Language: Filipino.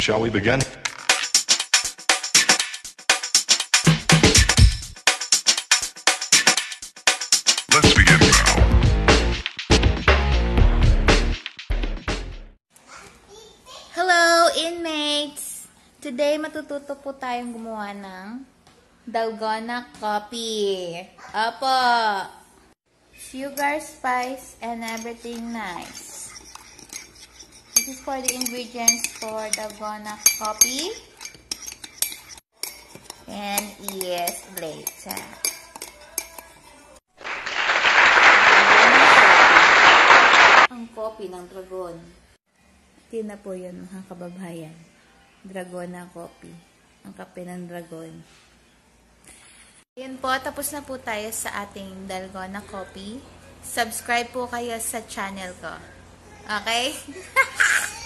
Shall we begin? Let's begin. Hello, inmates! Today, matututo po tayong gumawa ng Dalgona Coffee. Apo! Sugar, spice, and everything nice. This is for the ingredients for Dalgona Coffee. And yes, later. Ang coffee ng dragon. Ito na po yun, mga kababayan. Dragona coffee. Ang kape ng dragon. Yan po, tapos na po tayo sa ating Dalgona coffee. Subscribe po kayo sa channel ko. Okay?